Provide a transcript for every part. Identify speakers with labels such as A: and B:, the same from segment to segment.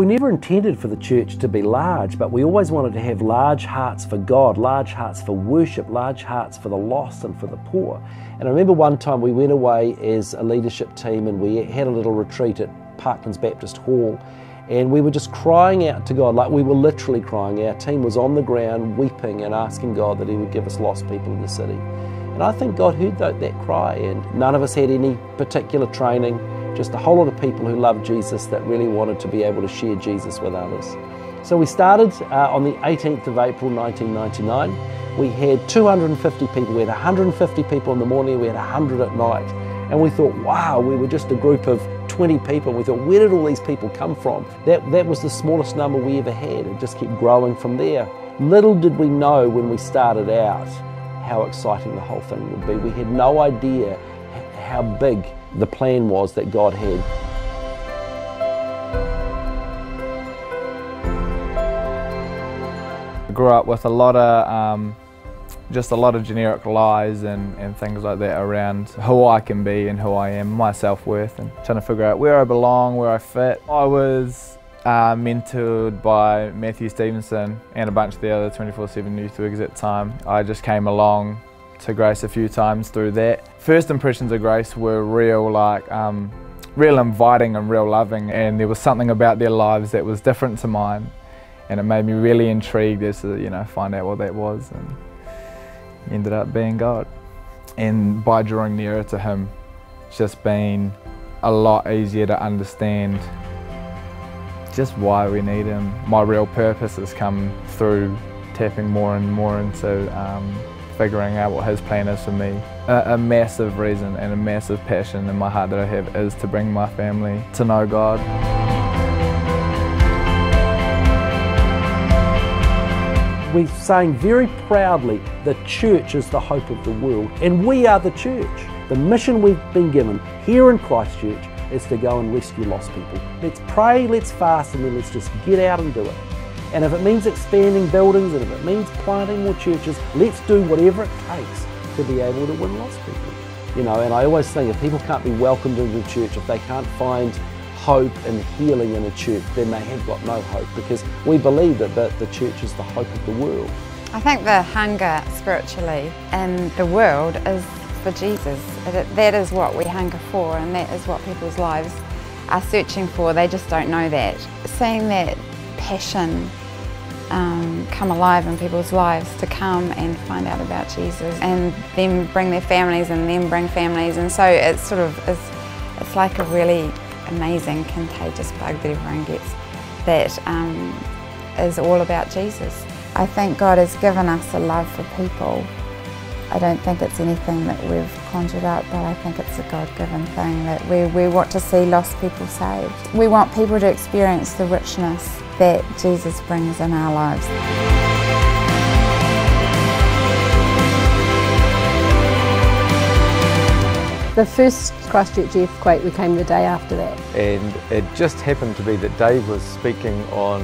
A: We never intended for the church to be large, but we always wanted to have large hearts for God, large hearts for worship, large hearts for the lost and for the poor. And I remember one time we went away as a leadership team and we had a little retreat at Parklands Baptist Hall. And we were just crying out to God, like we were literally crying. Our team was on the ground weeping and asking God that He would give us lost people in the city. And I think God heard that, that cry, and none of us had any particular training just a whole lot of people who loved Jesus that really wanted to be able to share Jesus with others. So we started uh, on the 18th of April 1999. We had 250 people. We had 150 people in the morning, we had 100 at night. And we thought, wow, we were just a group of 20 people. We thought, where did all these people come from? That, that was the smallest number we ever had. It just kept growing from there. Little did we know when we started out how exciting the whole thing would be. We had no idea how big the plan was that God had.
B: I grew up with a lot of um, just a lot of generic lies and, and things like that around who I can be and who I am, my self-worth and trying to figure out where I belong, where I fit. I was uh, mentored by Matthew Stevenson and a bunch of the other 24-7 youth workers at the time. I just came along to Grace a few times through that. First impressions of Grace were real, like um, real inviting and real loving, and there was something about their lives that was different to mine, and it made me really intrigued as to you know find out what that was, and ended up being God. And by drawing nearer to Him, it's just been a lot easier to understand just why we need Him. My real purpose has come through tapping more and more into um, figuring out what his plan is for me. A, massive reason and a massive passion in my heart that I have is to bring my family to know God.
A: We're saying very proudly the church is the hope of the world and we are the church. The mission we've been given here in Christchurch is to go and rescue lost people. Let's pray, let's fast and then let's just get out and do it. And if it means expanding buildings and if it means planting more churches, let's do whatever it takes to be able to win lost people. You know, and I always think if people can't be welcomed into the church, if they can't find hope and healing in a church, then they have got no hope because we believe that the, the church is the hope of the world.
C: I think the hunger spiritually in the world is for Jesus. That is what we hunger for and that is what people's lives are searching for. They just don't know that. Seeing that passion um, come alive in people's lives to come and find out about Jesus and then bring their families and then bring families and so it's sort of it's, it's like a really amazing contagious bug that everyone gets that um, is all about Jesus. I think God has given us a love for people. I don't think it's anything that we've conjured up, but I think it's a God-given thing that we, we want to see lost people saved. We want people to experience the richness that Jesus brings in our lives.
D: The first Christchurch earthquake, we came the day after that.
E: And it just happened to be that Dave was speaking on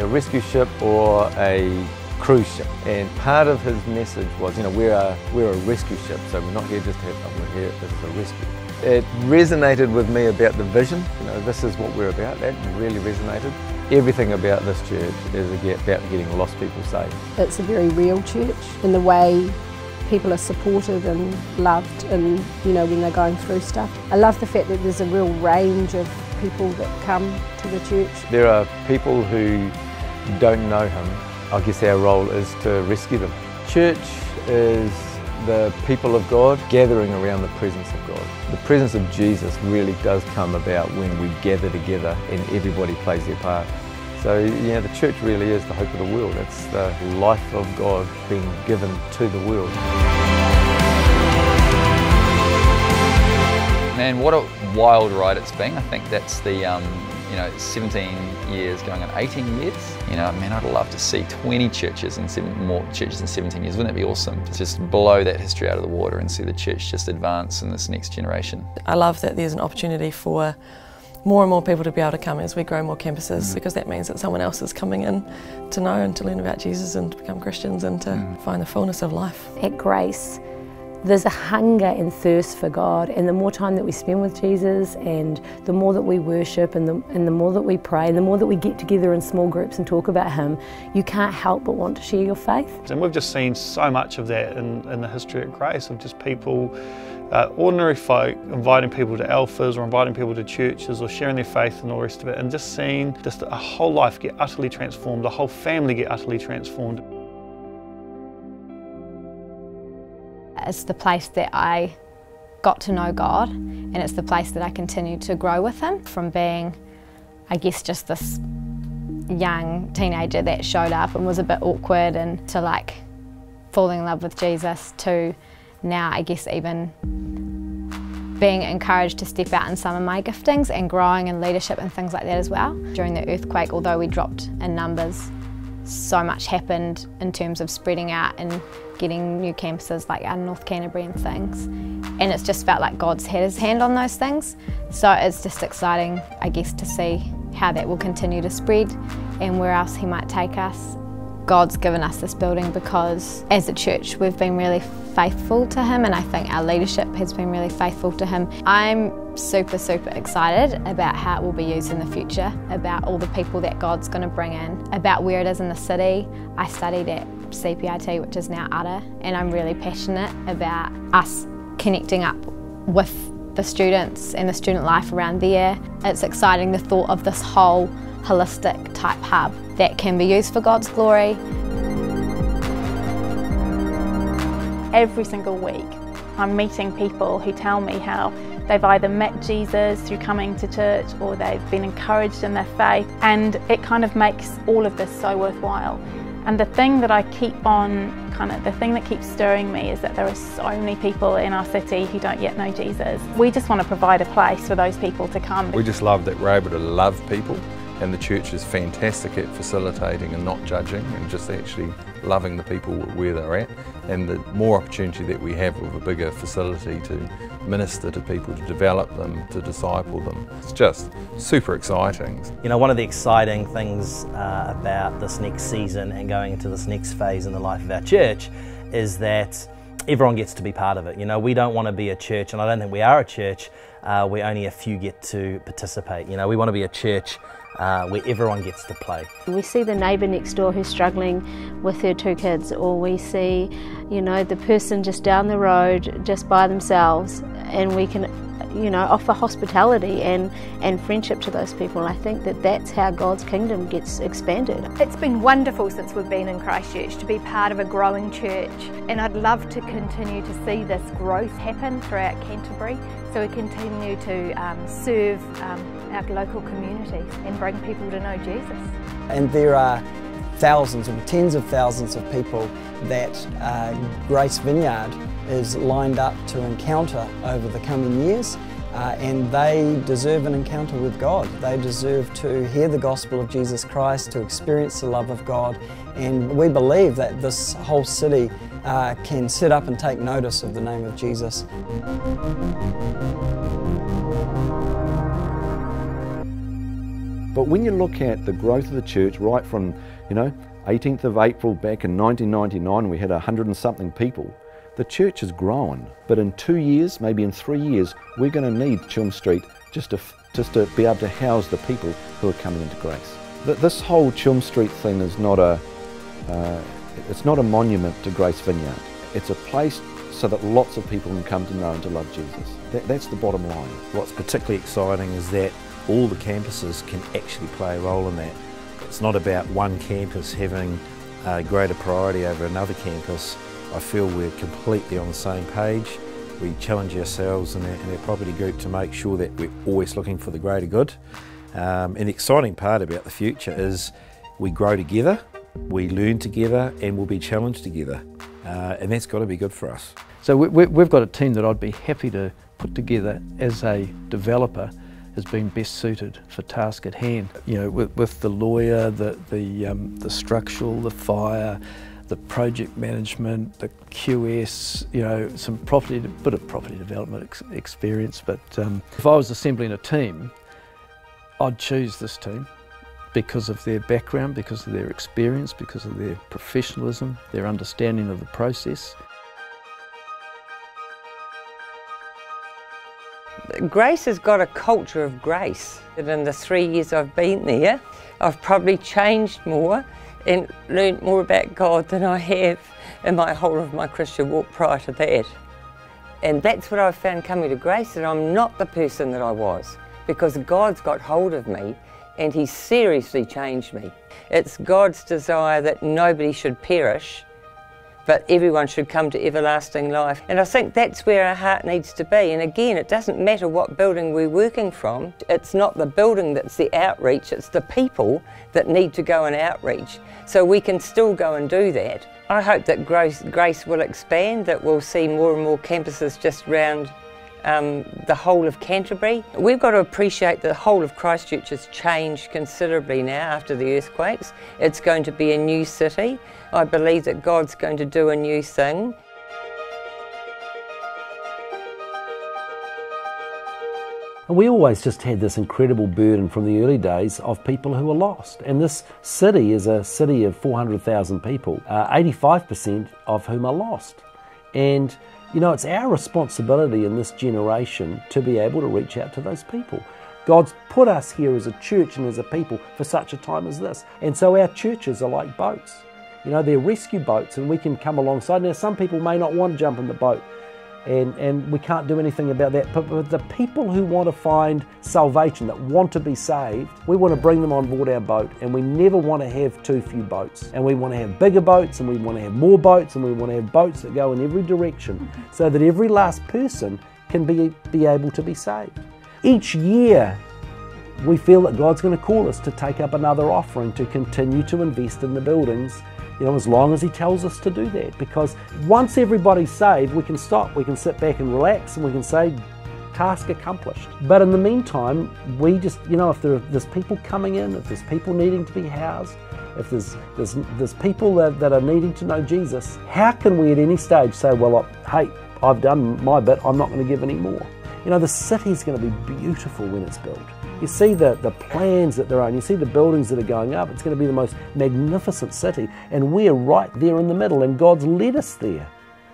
E: a rescue ship or a cruise ship. And part of his message was, you know, we're a, we're a rescue ship, so we're not here just to have fun, we're here as a rescue. It resonated with me about the vision, you know, this is what we're about, that really resonated. Everything about this church is about getting lost people saved.
D: It's a very real church in the way people are supported and loved and you know when they're going through stuff. I love the fact that there's a real range of people that come to the church.
E: There are people who don't know him. I guess our role is to rescue them. Church is the people of God gathering around the presence of God. The presence of Jesus really does come about when we gather together and everybody plays their part. So, know, the church really is the hope of the world. It's the life of God being given to the world.
F: Man, what a wild ride it's been. I think that's the um, you know, 17 years going on 18 years. You know, man, I'd love to see 20 churches and seven, more churches in 17 years. Wouldn't that be awesome? To just blow that history out of the water and see the church just advance in this next generation.
G: I love that there's an opportunity for more and more people to be able to come as we grow more campuses mm. because that means that someone else is coming in to know and to learn about Jesus and to become Christians and to mm. find the fullness of life.
H: At Grace, there's a hunger and thirst for God, and the more time that we spend with Jesus, and the more that we worship, and the, and the more that we pray, and the more that we get together in small groups and talk about Him, you can't help but want to share your faith.
I: And we've just seen so much of that in, in the history of Grace, of just people, uh, ordinary folk, inviting people to alphas or inviting people to churches or sharing their faith and all the rest of it, and just seeing just a whole life get utterly transformed, a whole family get utterly transformed.
J: It's the place that I got to know God and it's the place that I continue to grow with Him from being, I guess, just this young teenager that showed up and was a bit awkward and to like falling in love with Jesus to now, I guess, even being encouraged to step out in some of my giftings and growing in leadership and things like that as well. During the earthquake, although we dropped in numbers, so much happened in terms of spreading out and getting new campuses like out North Canterbury and things. And it's just felt like God's had his hand on those things. So it's just exciting, I guess, to see how that will continue to spread and where else he might take us. God's given us this building because as a church we've been really faithful to him and I think our leadership has been really faithful to him. I'm super super excited about how it will be used in the future, about all the people that God's going to bring in, about where it is in the city. I studied at CPIT which is now UTA and I'm really passionate about us connecting up with the students and the student life around there. It's exciting the thought of this whole holistic type hub that can be used for God's glory.
K: Every single week I'm meeting people who tell me how they've either met Jesus through coming to church or they've been encouraged in their faith and it kind of makes all of this so worthwhile. And the thing that I keep on, kind of, the thing that keeps stirring me is that there are so many people in our city who don't yet know Jesus. We just want to provide a place for those people to come.
E: We just love that we're able to love people and the church is fantastic at facilitating and not judging and just actually loving the people where they're at. And the more opportunity that we have with a bigger facility to minister to people, to develop them, to disciple them, it's just super exciting.
L: You know, one of the exciting things uh, about this next season and going into this next phase in the life of our church is that everyone gets to be part of it. You know, we don't want to be a church, and I don't think we are a church uh, where only a few get to participate. You know, we want to be a church uh, where everyone gets to play.
D: We see the neighbour next door who's struggling with her two kids, or we see, you know, the person just down the road just by themselves, and we can, you know, offer hospitality and, and friendship to those people. I think that that's how God's kingdom gets expanded.
M: It's been wonderful since we've been in Christchurch to be part of a growing church, and I'd love to continue to see this growth happen throughout Canterbury so we continue to um, serve um, our local communities and bring people to know Jesus.
N: And there are thousands and tens of thousands of people that uh, Grace Vineyard is lined up to encounter over the coming years. Uh, and they deserve an encounter with God. They deserve to hear the gospel of Jesus Christ, to experience the love of God, and we believe that this whole city uh, can sit up and take notice of the name of Jesus.
O: But when you look at the growth of the church right from, you know, 18th of April back in 1999, we had 100 and something people. The church has grown, but in two years, maybe in three years, we're going to need Tuam Street just to, just to be able to house the people who are coming into grace. This whole Tuam Street thing is not a, uh, it's not a monument to Grace Vineyard. It's a place so that lots of people can come to know and to love Jesus. That, that's the bottom line.
P: What's particularly exciting is that all the campuses can actually play a role in that. It's not about one campus having a greater priority over another campus. I feel we're completely on the same page. We challenge ourselves and our, in our property group to make sure that we're always looking for the greater good. Um, and the exciting part about the future is we grow together, we learn together, and we'll be challenged together. Uh, and that's got to be good for us.
A: So we, we've got a team that I'd be happy to put together as a developer has been best suited for task at hand. You know, with, with the lawyer, the, the, um, the structural, the fire, the project management, the QS, you know, some property, a bit of property development ex experience. But um, if I was assembling a team, I'd choose this team because of their background, because of their experience, because of their professionalism, their understanding of the process.
Q: Grace has got a culture of grace. And in the three years I've been there, I've probably changed more and learned more about God than I have in my whole of my Christian walk prior to that. And that's what I've found coming to Grace, that I'm not the person that I was because God's got hold of me and He seriously changed me. It's God's desire that nobody should perish, but everyone should come to everlasting life. And I think that's where our heart needs to be. And again, it doesn't matter what building we're working from. It's not the building that's the outreach, it's the people that need to go and outreach. So we can still go and do that. I hope that Grace, Grace will expand, that we'll see more and more campuses just round um, the whole of Canterbury. We've got to appreciate the whole of Christchurch has changed considerably now after the earthquakes. It's going to be a new city. I believe that God's going to do a new thing.
A: And we always just had this incredible burden from the early days of people who were lost. And this city is a city of 400,000 people, uh, 85% of whom are lost. And you know, it's our responsibility in this generation to be able to reach out to those people. God's put us here as a church and as a people for such a time as this. And so our churches are like boats. You know, they're rescue boats and we can come alongside. Now, some people may not want to jump in the boat and, and we can't do anything about that. But, but the people who want to find salvation, that want to be saved, we want to bring them on board our boat. And we never want to have too few boats. And we want to have bigger boats, and we want to have more boats, and we want to have boats that go in every direction mm-hmm. so that every last person can be, be able to be saved. Each year, we feel that God's going to call us to take up another offering to continue to invest in the buildings you know, as long as He tells us to do that. Because once everybody's saved, we can stop, we can sit back and relax, and we can say, task accomplished. But in the meantime, we just, you know, if there, there's people coming in, if there's people needing to be housed, if there's, there's, there's people that, that are needing to know Jesus, how can we at any stage say, well, hey, I've done my bit, I'm not going to give any more? You know, the city's going to be beautiful when it's built. You see the, the plans that there are, and you see the buildings that are going up. It's going to be the most magnificent city, and we're right there in the middle, and God's led us there.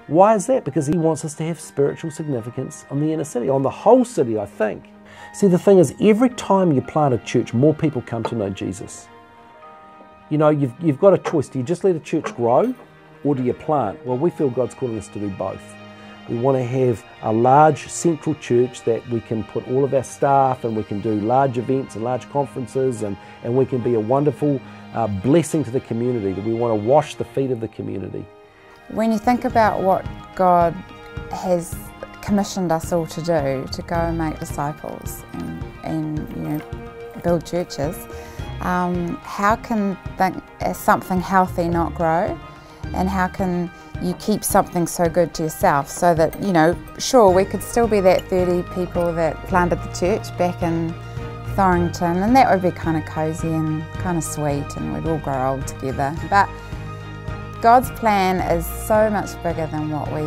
A: Why is that? Because He wants us to have spiritual significance on the inner city, on the whole city, I think. See, the thing is, every time you plant a church, more people come to know Jesus. You know, you've, you've got a choice. Do you just let a church grow, or do you plant? Well, we feel God's calling us to do both. We want to have a large central church that we can put all of our staff and we can do large events and large conferences and, and we can be a wonderful uh, blessing to the community, that we want to wash the feet of the community.
C: When you think about what God has commissioned us all to do, to go and make disciples and, and you know, build churches, um, how can think, something healthy not grow? And how can you keep something so good to yourself so that, you know, sure, we could still be that 30 people that planted the church back in Thorrington, and that would be kind of cosy and kind of sweet, and we'd all grow old together. But God's plan is so much bigger than what we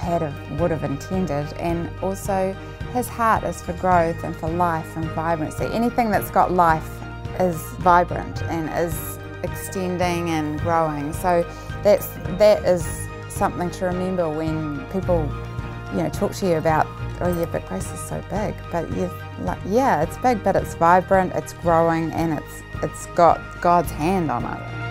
C: had have, would have intended, and also His heart is for growth and for life and vibrancy. Anything that's got life is vibrant and is extending and growing. So that's that is something to remember when people, you know, talk to you about, oh yeah, but Grace is so big. But yeah, like, yeah, it's big, but it's vibrant, it's growing, and it's it's got God's hand on it.